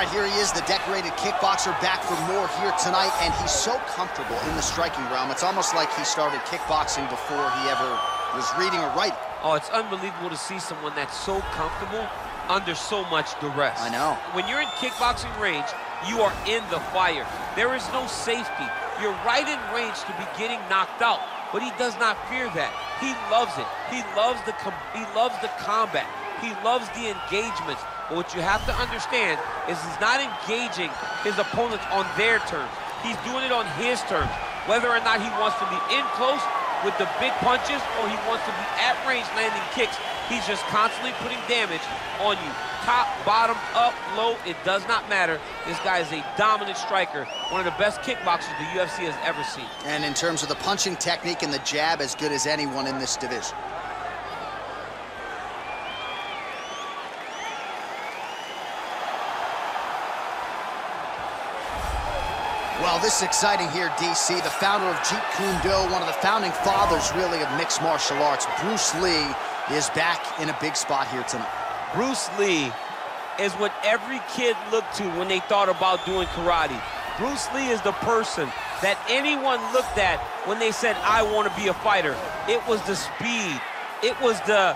right, here he is, the decorated kickboxer, back for more here tonight, and he's so comfortable in the striking realm. It's almost like he started kickboxing before he ever was reading or writing. Oh, it's unbelievable to see someone that's so comfortable under so much duress. I know. When you're in kickboxing range, you are in the fire. There is no safety. You're right in range to be getting knocked out, but he does not fear that. He loves it. He loves the he loves the combat. He loves the engagements. But what you have to understand is he's not engaging his opponents on their terms. He's doing it on his terms. Whether or not he wants to be in close with the big punches or he wants to be at range landing kicks, he's just constantly putting damage on you. Top, bottom, up, low, it does not matter. This guy is a dominant striker, one of the best kickboxers the UFC has ever seen. And in terms of the punching technique and the jab, as good as anyone in this division. Well, this is exciting here, DC. The founder of Jeet Kune Do, one of the founding fathers, really, of mixed martial arts, Bruce Lee, is back in a big spot here tonight. Bruce Lee is what every kid looked to when they thought about doing karate. Bruce Lee is the person that anyone looked at when they said, I want to be a fighter. It was the speed. It was the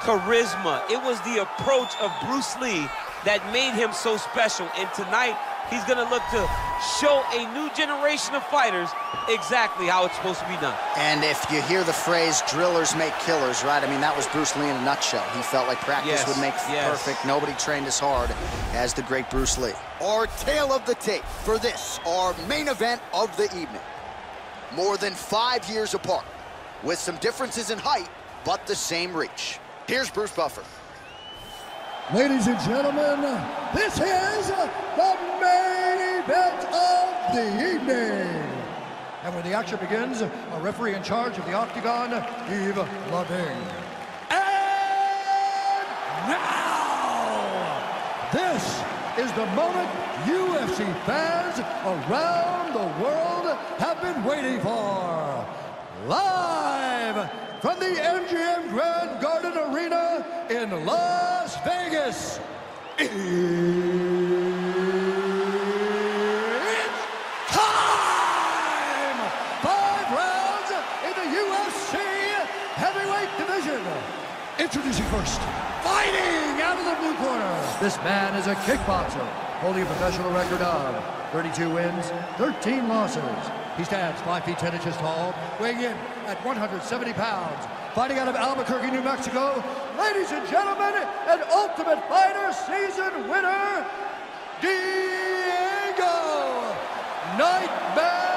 charisma. It was the approach of Bruce Lee that made him so special. And tonight, he's going to look to show a new generation of fighters exactly how it's supposed to be done. And if you hear the phrase, drillers make killers, right? I mean, that was Bruce Lee in a nutshell. He felt like practice yes, would make yes. perfect. Nobody trained as hard as the great Bruce Lee. Our tale of the tape for this, our main event of the evening. More than five years apart, with some differences in height, but the same reach. Here's Bruce Buffer. Ladies and gentlemen, this is the main event of the evening. And when the action begins, a referee in charge of the Octagon, Yves Lavigne. And now, this is the moment UFC fans around the world have been waiting for. Live from the MGM Grand Garden Arena in Las Vegas. It's time! Five rounds in the UFC heavyweight division. Introducing first, fighting out of the blue corner. This man is a kickboxer, holding a professional record of 32 wins, 13 losses. He stands 5 feet 10 inches tall, weighing in at 170 pounds. Fighting out of Albuquerque, New Mexico, ladies and gentlemen, an Ultimate Fighter season winner, Diego Nightmare!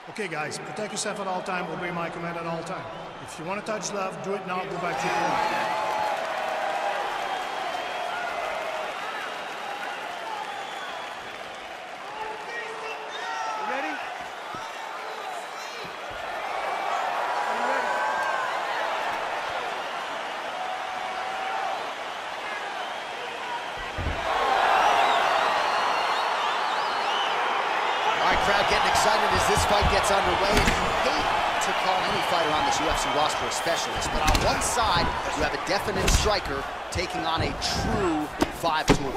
Okay, guys, protect yourself at all time. Obey my command at all time. If you want to touch love, do it now. Go back to your corner. ready? All right, crowd getting excited as this fight gets underway. And you hate to call any fighter on this UFC roster a specialist, but on one side, you have a definite striker taking on a true five-tool.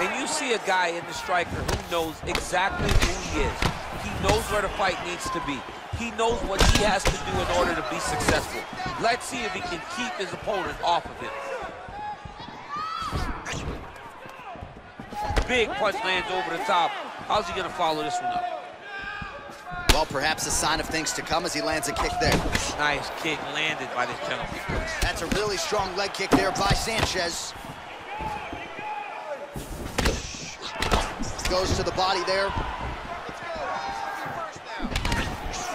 And you see a guy in the striker who knows exactly who he is. He knows where the fight needs to be. He knows what he has to do in order to be successful. Let's see if he can keep his opponent off of him. Big punch lands over the top. How's he gonna follow this one up? Well, perhaps a sign of things to come as he lands a kick there. Nice kick landed by this gentleman. That's a really strong leg kick there by Sanchez. goes to the body there.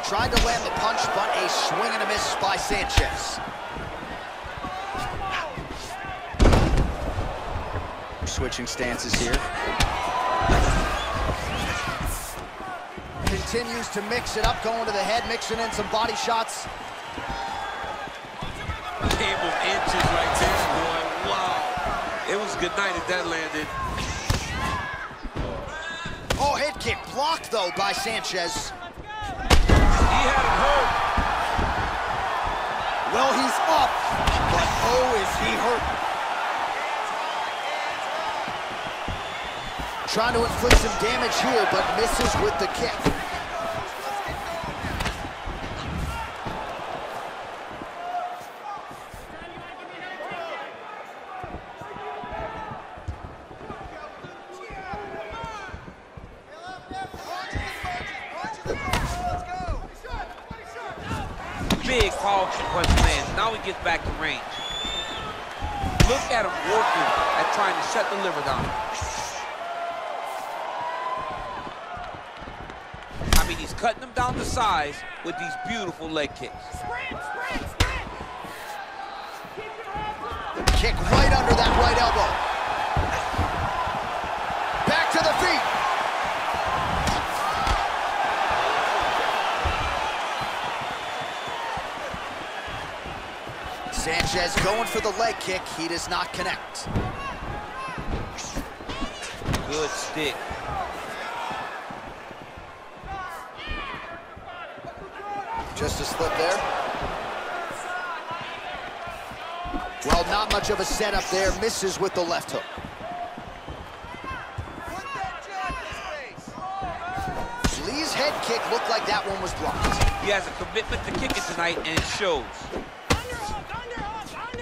Trying to land the punch, but a swing and a miss by Sanchez. Switching stances here. Continues to mix it up, going to the head, mixing in some body shots. Game of inches right there, boy. Wow. It was a good night if that landed. Oh, head kick blocked, though, by Sanchez. He had him hurt. Well, he's up, but oh, is he hurt. Trying to inflict some damage here, but misses with the kick. Big powerful punch. Now he gets back to range. Look at him working at trying to shut the liver down. I mean, he's cutting them down to size with these beautiful leg kicks. Kick right under that right elbow. Back to the feet. Sanchez going for the leg kick. He does not connect. Good stick. Just a slip there. Well, not much of a setup there. Misses with the left hook. Lee's head kick looked like that one was blocked. He has a commitment to kicking tonight, and it shows.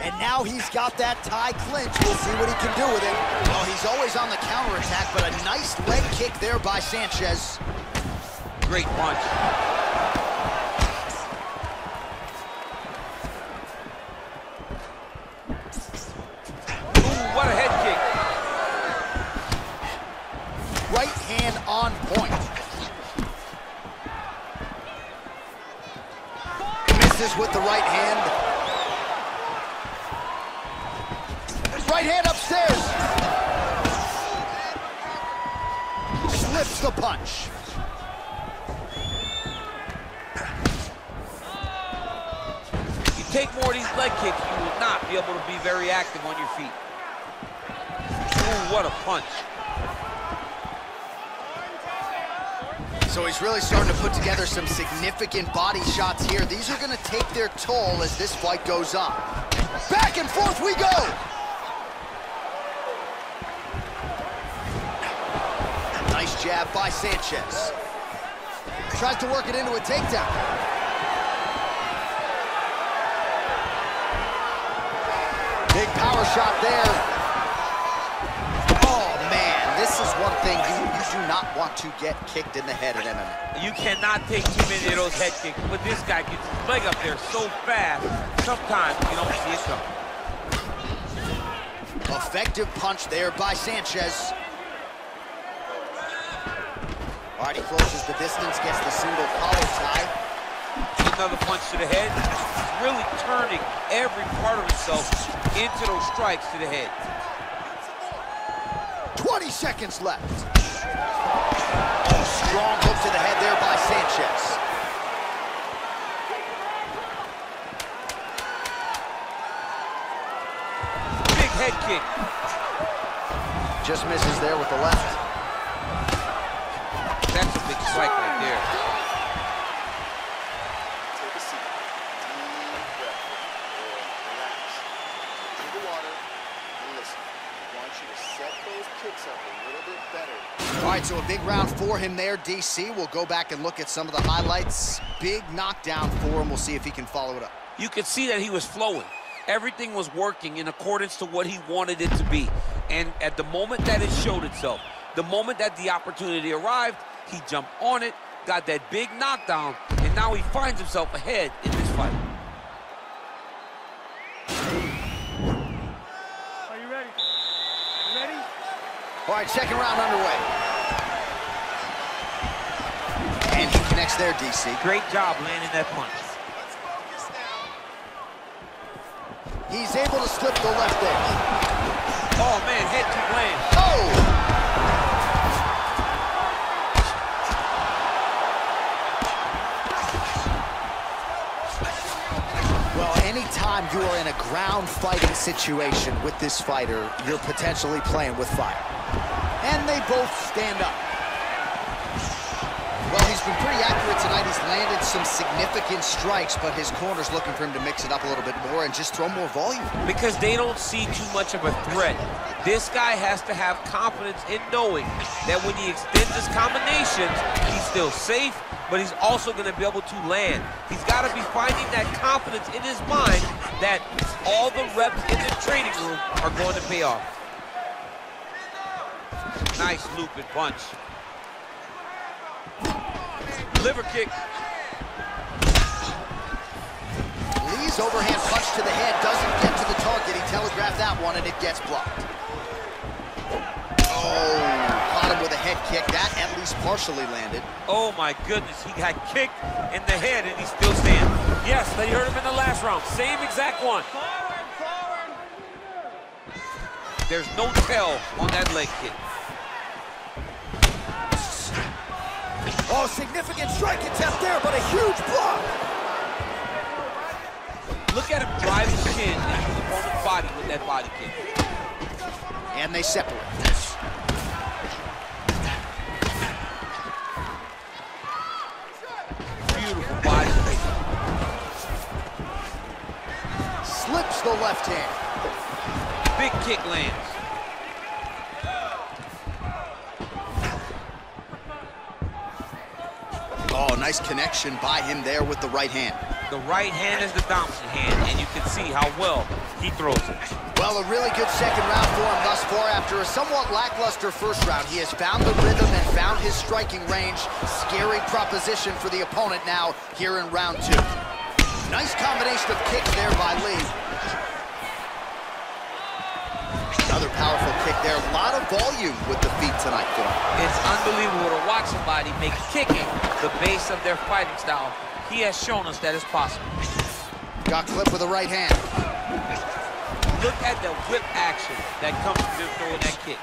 And now he's got that tie clinch. We'll see what he can do with it. Well, he's always on the counterattack, but a nice leg kick there by Sanchez. Great punch. Ooh, what a head kick. Right hand on point. Misses with the right hand. Be able to be very active on your feet. Ooh, what a punch. So he's really starting to put together some significant body shots here. These are gonna take their toll as this fight goes on. Back and forth we go! Nice jab by Sanchez. Tries to work it into a takedown. Big power shot there. Oh, man, this is one thing you, you do not want to get kicked in the head in MMA. You cannot take too many of those head kicks, but this guy gets his leg up there so fast, sometimes you don't see it coming. Effective punch there by Sanchez. All right, he closes the distance, gets the single collar tie. Another punch to the head. He's really turning every part of himself into those strikes to the head. 20 seconds left. Strong hook to the head there by Sanchez. Big head kick. Just misses there with the left. So a big round for him there, DC. We'll go back and look at some of the highlights. Big knockdown for him. We'll see if he can follow it up. You could see that he was flowing. Everything was working in accordance to what he wanted it to be. And at the moment that it showed itself, the moment that the opportunity arrived, he jumped on it, got that big knockdown, and now he finds himself ahead in this fight. Are you ready? You ready? All right, second round underway. Chance there, DC. Great job landing that punch. He's able to slip the left edge. Oh, man, head to land. Oh! Well, anytime you are in a ground fighting situation with this fighter, you're potentially playing with fire. And they both stand up. Well, he's been pretty accurate tonight. He's landed some significant strikes, but his corner's looking for him to mix it up a little bit more and just throw more volume. Because they don't see too much of a threat. This guy has to have confidence in knowing that when he extends his combinations, he's still safe, but he's also going to be able to land. He's got to be finding that confidence in his mind that all the reps in the training room are going to pay off. Nice looping punch. Liver kick. Lee's overhand punch to the head doesn't get to the target. He telegraphed that one, and it gets blocked. Oh, caught him with a head kick. That at least partially landed. Oh my goodness, he got kicked in the head and he's still standing. Yes, they hurt him in the last round. Same exact one. There's no tell on that leg kick. Oh, significant strike attempt there, but a huge block. Look at him drive his chin into the opponent's body with that body kick. And they separate. Beautiful body kick. Slips the left hand. Big kick lands. Nice connection by him there with the right hand. The right hand is the dominant hand, and you can see how well he throws it. Well, a really good second round for him thus far. After a somewhat lackluster first round, he has found the rhythm and found his striking range. Scary proposition for the opponent now here in round two. Nice combination of kicks there by Lee. Another powerful kick there. A lot of volume with the feet tonight. It's unbelievable to watch somebody make kicking the base of their fighting style. He has shown us that it's possible. Got clipped with the right hand. Look at the whip action that comes from him throwing that kick.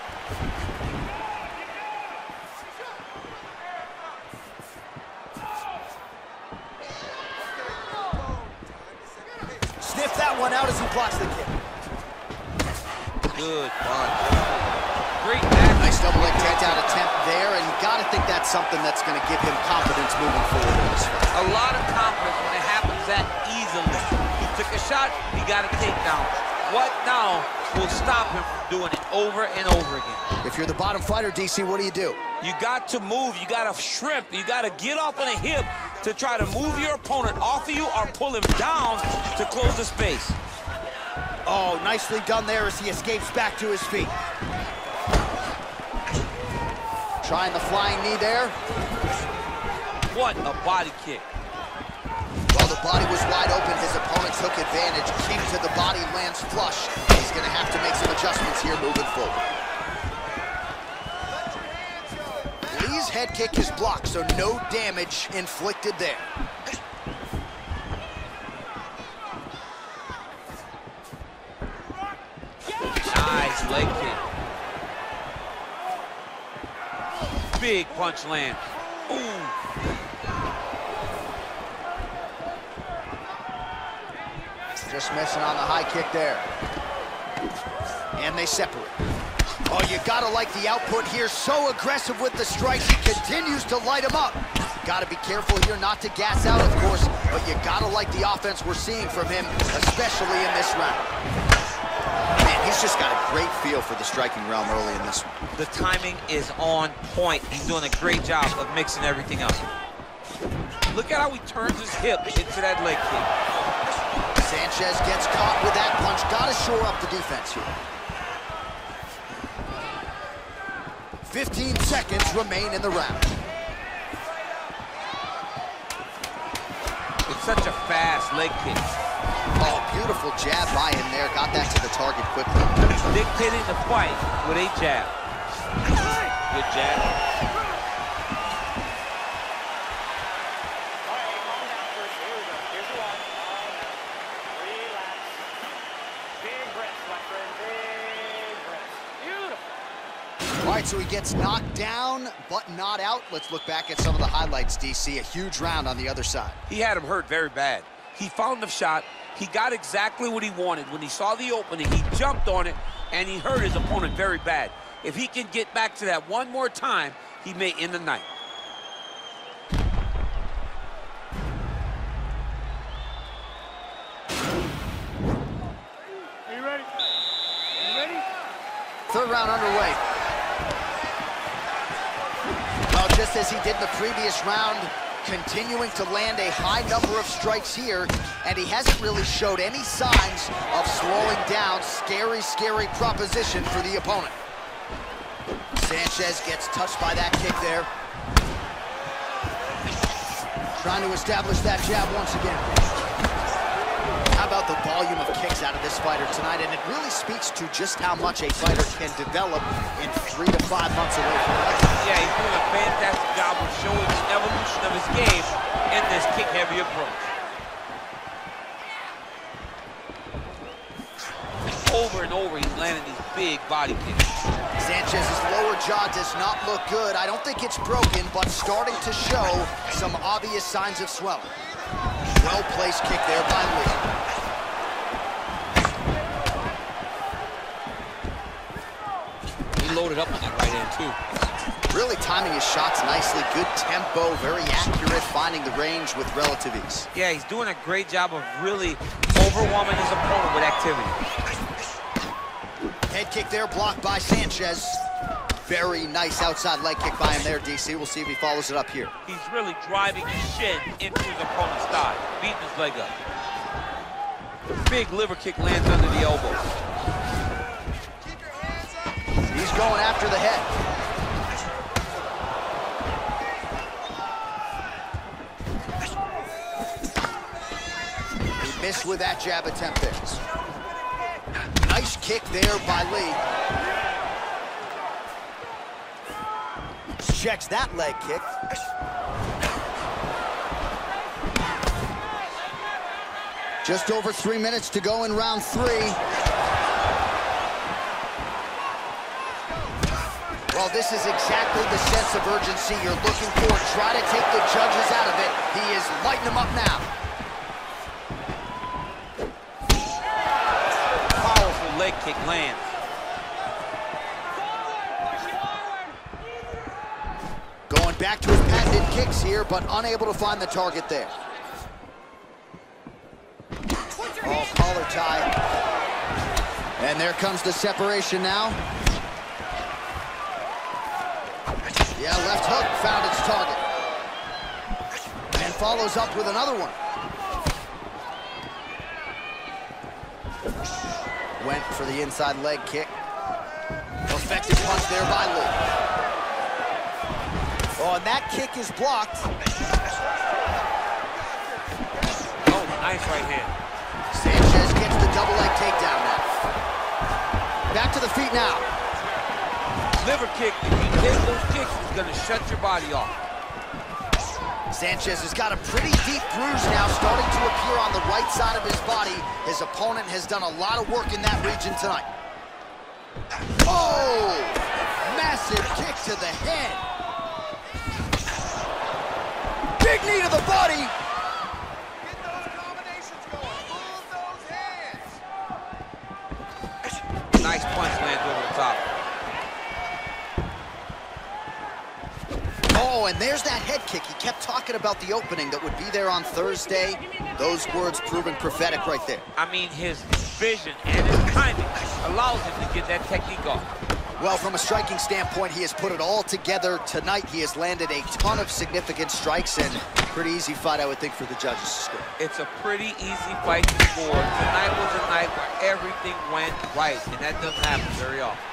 Sniff that one out as he blocks the kick. Good punch. Great action. Nice double leg takedown attempt there, and you got to think that's something that's going to give him confidence moving forward in this fight. A lot of confidence when it happens that easily. He took a shot, he got a takedown. What now will stop him from doing it over and over again? If you're the bottom fighter, DC, what do you do? You got to move. You got to shrimp. You got to get off on a hip to try to move your opponent off of you or pull him down to close the space. Oh, nicely done there as he escapes back to his feet. Trying the flying knee there. What a body kick. While the body was wide open, his opponent took advantage. Kick to the body lands flush. He's going to have to make some adjustments here moving forward. Lee's head kick is blocked, so no damage inflicted there. Nice leg kick. Big punch lands. Ooh. Just missing on the high kick there. And they separate. Oh, you gotta like the output here. So aggressive with the strikes. He continues to light him up. Gotta be careful here not to gas out, of course, but you gotta like the offense we're seeing from him, especially in this round. He's just got a great feel for the striking realm early in this one. The timing is on point. He's doing a great job of mixing everything up. Look at how he turns his hip into that leg kick. Sanchez gets caught with that punch. Gotta shore up the defense here. 15 seconds remain in the round. It's such a fast leg kick beautiful jab by him there. Got that to the target quickly. Dictating the fight with a jab. Good jab. All right, so he gets knocked down, but not out. Let's look back at some of the highlights, DC. A huge round on the other side. He had him hurt very bad. He found the shot, he got exactly what he wanted. When he saw the opening, he jumped on it, and he hurt his opponent very bad. If he can get back to that one more time, he may end the night. Are you ready? Are you ready? Third round underway. Well, just as he did in the previous round, continuing to land a high number of strikes here, and he hasn't really showed any signs of slowing down. Scary, scary proposition for the opponent. Sanchez gets touched by that kick there. Trying to establish that jab once again. The volume of kicks out of this fighter tonight? And it really speaks to just how much a fighter can develop in three to five months away from the Yeah, he's doing a fantastic job of showing the evolution of his game in this kick-heavy approach. Over and over, he's landing these big body kicks. Sanchez's lower jaw does not look good. I don't think it's broken, but starting to show some obvious signs of swelling. Well-placed kick there by Lee. Loaded up on that right hand, too. Really timing his shots nicely. Good tempo, very accurate, finding the range with relative ease. Yeah, he's doing a great job of really overwhelming his opponent with activity. Head kick there, blocked by Sanchez. Very nice outside leg kick by him there, DC. We'll see if he follows it up here. He's really driving his shin into his opponent's thigh, beating his leg up. Big liver kick lands under the elbow. Going after the head. He missed with that jab attempt there. Nice kick there by Lee. Checks that leg kick. Just over three minutes to go in round three. Well, this is exactly the sense of urgency you're looking for. Try to take the judges out of it. He is lighting them up now. Powerful leg kick lands. Going back to his patented kicks here, but unable to find the target there. Oh, collar tie. And there comes the separation now. Yeah, left hook found its target. And follows up with another one. Went for the inside leg kick. Effective punch there by Lee. Oh, and that kick is blocked. Oh, nice right hand. Sanchez gets the double leg takedown now. Back to the feet now. Liver kick, if you hit those kicks, it's gonna shut your body off. Sanchez has got a pretty deep bruise now starting to appear on the right side of his body. His opponent has done a lot of work in that region tonight. Oh! Massive kick to the head. Big knee to the body. Get those combinations going. Move those hands. Nice punch lands over the top. Oh, and there's that head kick. He kept talking about the opening that would be there on Thursday. Those words proven prophetic right there. I mean, his vision and his timing allows him to get that technique off. Well, from a striking standpoint, he has put it all together tonight. He has landed a ton of significant strikes and pretty easy fight, I would think, for the judges to score. It's a pretty easy fight to score. Tonight was a night where everything went right, and that doesn't happen very often.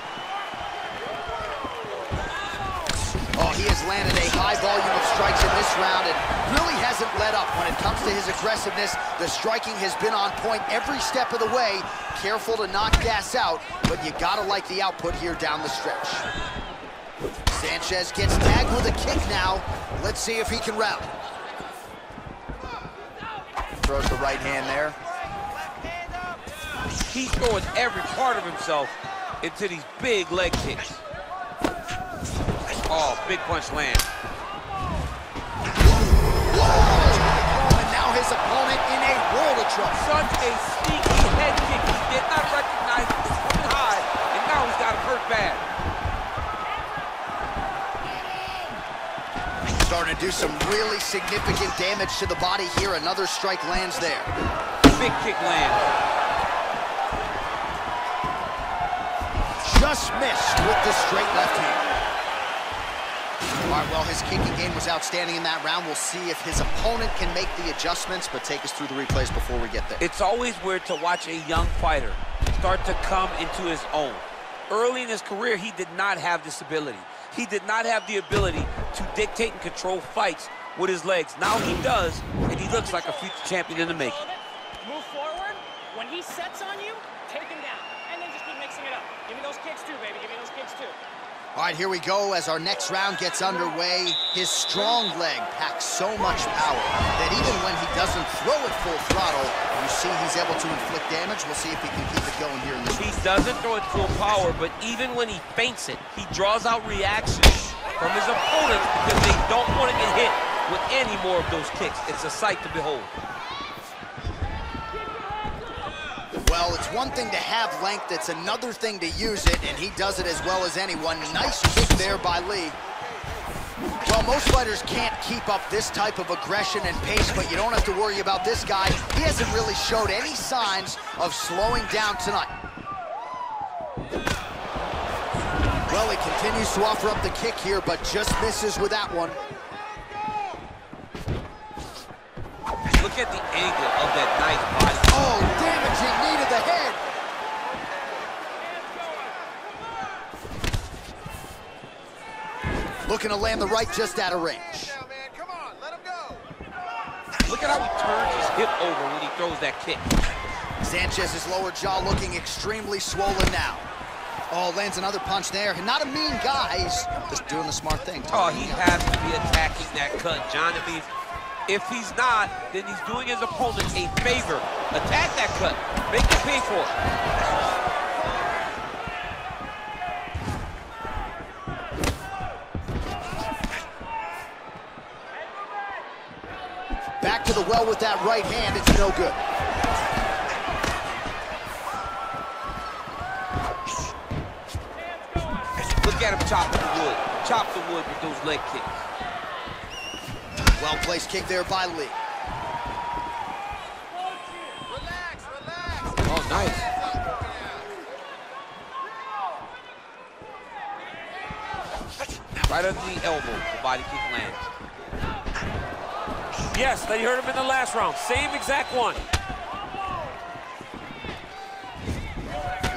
Oh, he has landed a high volume of strikes in this round and really hasn't let up when it comes to his aggressiveness. The striking has been on point every step of the way. Careful to not gas out, but you gotta like the output here down the stretch. Sanchez gets tagged with a kick now. Let's see if he can rally. Throws the right hand there. He's throwing every part of himself into these big leg kicks. Oh, big punch lands. And now his opponent in a world of trouble. Such a sneaky head kick. He did not recognize it coming high, and now he's got him hurt bad. Starting to do some really significant damage to the body here. Another strike lands there. Big kick lands. Just missed with the straight left hand. All right, well, his kicking game was outstanding in that round. We'll see if his opponent can make the adjustments, but take us through the replays before we get there. It's always weird to watch a young fighter start to come into his own. Early in his career, he did not have this ability. He did not have the ability to dictate and control fights with his legs. Now he does, and he looks like a future champion in the making. Move forward. When he sets on you, take him down. And then just keep mixing it up. Give me those kicks too, baby. Give me those kicks too. All right, here we go as our next round gets underway. His strong leg packs so much power that even when he doesn't throw it full throttle, you see he's able to inflict damage. We'll see if he can keep it going here in this He doesn't throw it full power, but even when he feints it, he draws out reactions from his opponents because they don't want to get hit with any more of those kicks. It's a sight to behold. Well, it's one thing to have length, it's another thing to use it, and he does it as well as anyone. Nice kick there by Lee. Well, most fighters can't keep up this type of aggression and pace, but you don't have to worry about this guy. He hasn't really showed any signs of slowing down tonight. Well, he continues to offer up the kick here, but just misses with that one. Look at the angle of that nice body. Oh, damaging knee to the head. Looking to land the right just out of range. Look at how he turns his hip over when he throws that kick. Sanchez's lower jaw looking extremely swollen now. Oh, lands another punch there. Not a mean guy, he's just doing the smart thing. Oh, he has to be attacking that cut, John. If he's, if he's not, then he's doing his opponent a favor. Attack that cut. Make him pay for it. Back to the well with that right hand, it's no good. Look at him chop the wood. Chop the wood with those leg kicks. Well-placed kick there by Lee. Oh, nice. Right under the elbow, the body kick lands. Yes, they heard him in the last round. Same exact one.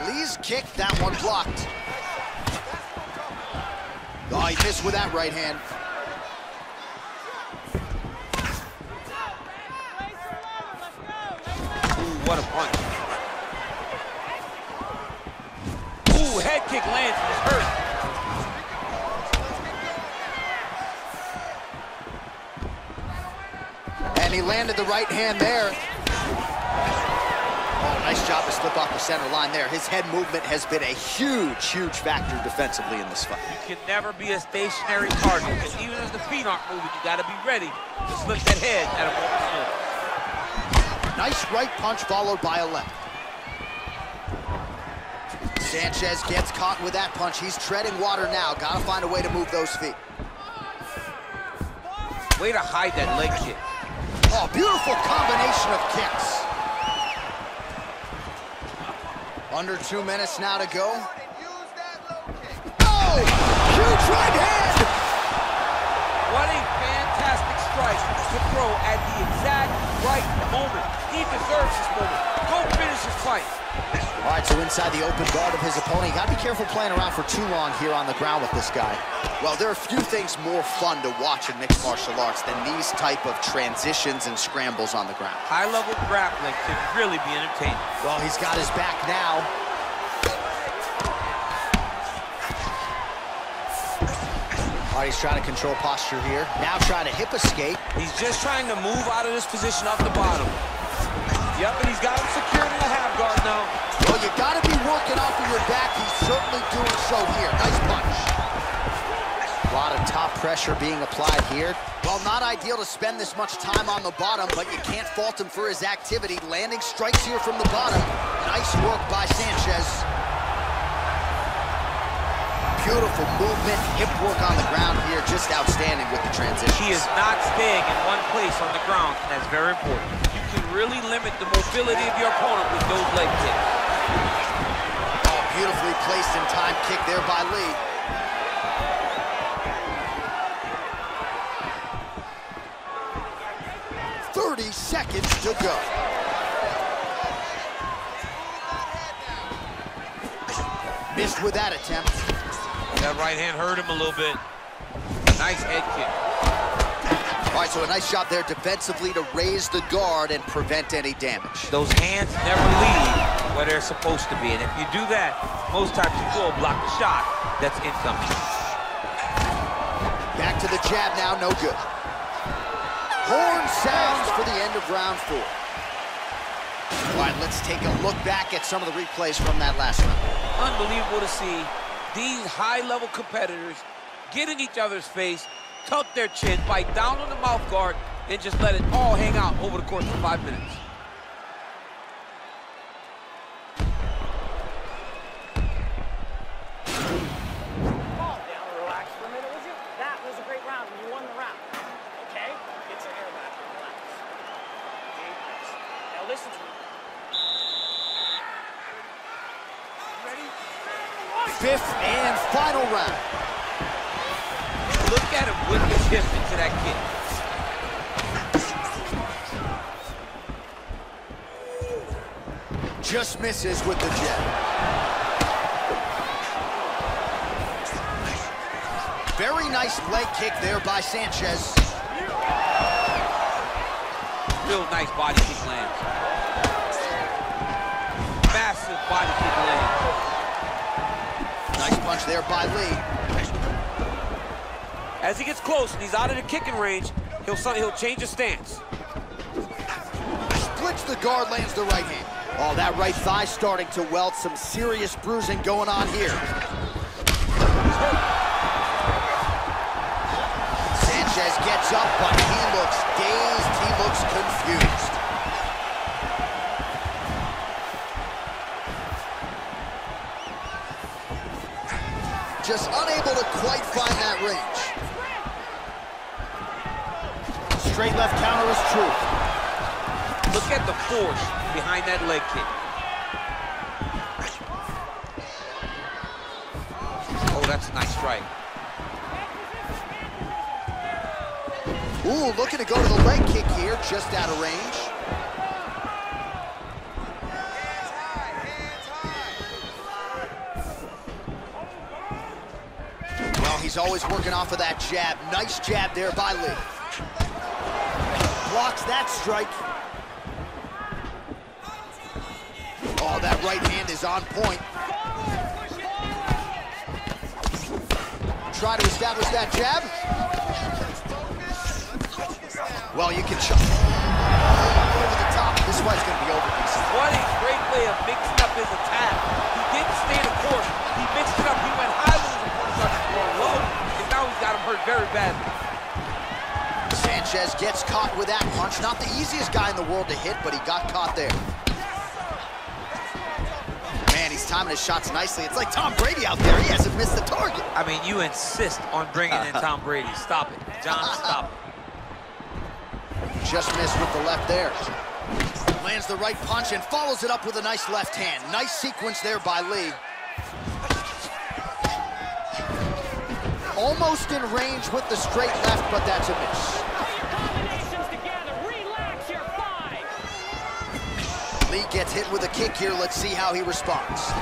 Lee's kick, that one blocked. Oh, he missed with that right hand. Ooh, what a punch. Ooh, head kick lands and hurt. And he landed the right hand there. Oh, nice job to slip off the center line there. His head movement has been a huge, huge factor defensively in this fight. You can never be a stationary target. Because even as the feet aren't moving, you got to be ready to slip that head at a moment's notice. Nice right punch followed by a left. Sanchez gets caught with that punch. He's treading water now. Got to find a way to move those feet. Way to hide that leg kick. Oh, beautiful combination of kicks. Under two minutes now to go. Oh, huge right hand. What a fantastic strike to throw at the exact right moment. He deserves this moment. Go finish his fight. All right, so inside the open guard of his opponent, you gotta be careful playing around for too long here on the ground with this guy. Well, there are a few things more fun to watch in mixed martial arts than these type of transitions and scrambles on the ground. High-level grappling can really be entertaining. Well, he's got his back now. All right, he's trying to control posture here. Now trying to hip escape. He's just trying to move out of this position off the bottom. Yep, and he's got him secured in the half guard now. Well, you gotta be working off of your back. He's certainly doing so here. Nice punch. A lot of top pressure being applied here. Well, not ideal to spend this much time on the bottom, but you can't fault him for his activity. Landing strikes here from the bottom. Nice work by Sanchez. Beautiful movement, hip work on the ground here, just outstanding with the transition. He is not staying in one place on the ground, that's very important. You can really limit the mobility of your opponent with those leg kicks. Oh, beautifully placed and timed kick there by Lee. Thirty seconds to go. Missed with that attempt. That right hand hurt him a little bit. Nice head kick. All right, so a nice job there defensively to raise the guard and prevent any damage. Those hands never leave where they're supposed to be. And if you do that, most times you will block the shot that's incoming. Back to the jab now, no good. Horn sounds for the end of round four. All right, let's take a look back at some of the replays from that last round. Unbelievable to see these high-level competitors get in each other's face, tuck their chin, bite down on the mouth guard, and just let it all hang out over the course of five minutes. Calm down, relax for a minute, would you? That was a great round, and you won the round. Okay? Get your hair back and relax. Okay? Now listen to me. Ready? Fifth and final round. Look at him whip into that kick. Just misses with the jab. Very nice leg kick there by Sanchez. Real nice body kick lands. Massive body kick lands. Nice punch there by Lee. As he gets close and he's out of the kicking range, he'll, he'll change his stance. Splits the guard, lands the right hand. Oh, that right thigh starting to welt. Some serious bruising going on here. Sanchez gets up, but he looks dazed. He looks confused. Straight left counter is true. Look at the force behind that leg kick. Oh, that's a nice strike. Ooh, looking to go to the leg kick here, just out of range. Well, he's always working off of that jab. Nice jab there by Lee. Blocks that strike. Oh, that right hand is on point. Try to establish that jab. Well, you can shove over the top. This fight's going to be over, What a great way of mixing up his attack. He didn't stay the course. He mixed it up. He went high low, and now he's got him hurt very badly. Sanchez gets caught with that punch. Not the easiest guy in the world to hit, but he got caught there. Man, he's timing his shots nicely. It's like Tom Brady out there. He hasn't missed the target. I mean, you insist on bringing in Tom Brady. Stop it. John, stop it. Just missed with the left there. Lands the right punch and follows it up with a nice left hand. Nice sequence there by Lee. Almost in range with the straight left, but that's a miss. Gets hit with a kick here. Let's see how he responds. Still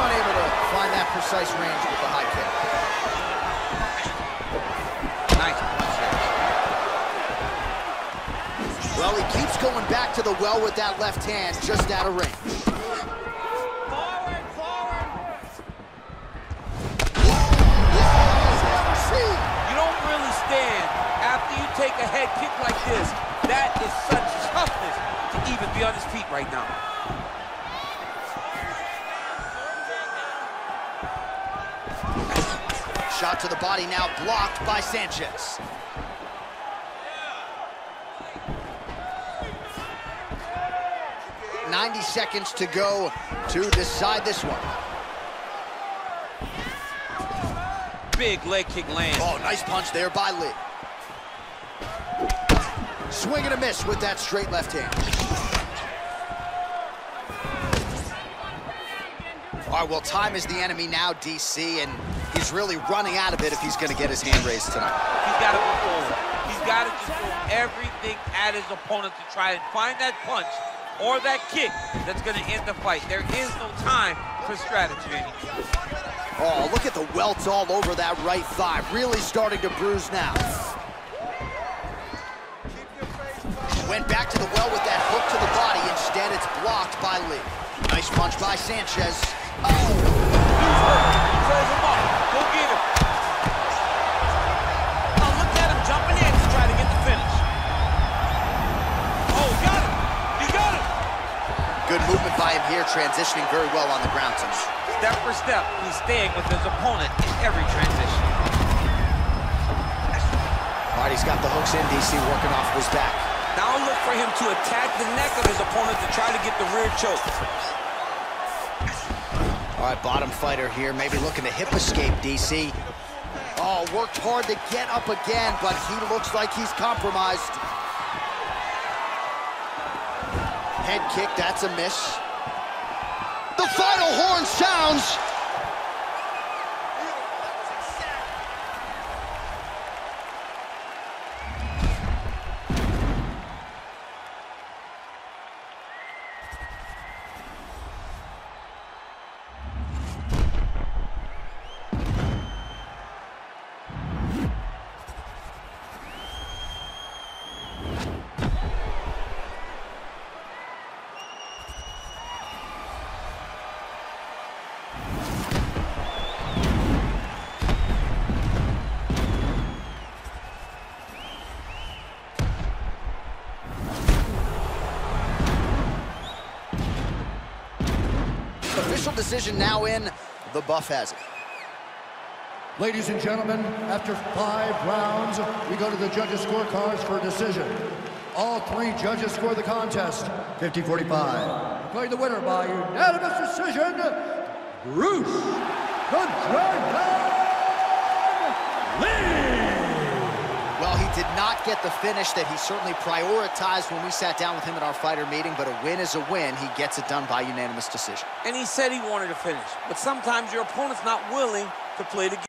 unable to find that precise range with the high kick. Nice. Well, he keeps going back to the well with that left hand, just out of range. Forward, forward. See? You don't really stand after you take a head kick like this. That is such toughness to even be on his feet right now. Shot to the body now blocked by Sanchez. Ninety seconds to go to decide this one. Big leg kick lands. Oh, nice punch there by Lee. Swing and a miss with that straight left hand. All right, well, time is the enemy now, DC, and he's really running out of it if he's going to get his hand raised tonight. He's got to move forward. He's got to just throw everything at his opponent to try and find that punch or that kick that's going to end the fight. There is no time for strategy. Oh, look at the welts all over that right thigh. Really starting to bruise now. Went back to the well with that hook to the body. Instead, it's blocked by Lee. Nice punch by Sanchez. Oh! Throws him up. Go get him. Oh, look at him jumping in to try to get the finish. Oh, got him. He got him. Good movement by him here, transitioning very well on the ground. Step for step, he's staying with his opponent in every transition. All right, he's got the hooks in, DC working off of his back. Now look for him to attack the neck of his opponent to try to get the rear choke. All right, bottom fighter here, maybe looking to hip escape, DC. Oh, worked hard to get up again, but he looks like he's compromised. Head kick, that's a miss. The final horn sounds. Official decision now in. The buff has it. Ladies and gentlemen, after five rounds, we go to the judges' scorecards for a decision. All three judges score the contest 50-45. Declaring the winner by unanimous decision, Bruce the Dragon did not get the finish that he certainly prioritized when we sat down with him at our fighter meeting, but a win is a win. He gets it done by unanimous decision. And he said he wanted to finish. But sometimes your opponent's not willing to play the game.